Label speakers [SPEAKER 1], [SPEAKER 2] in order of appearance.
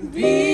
[SPEAKER 1] Be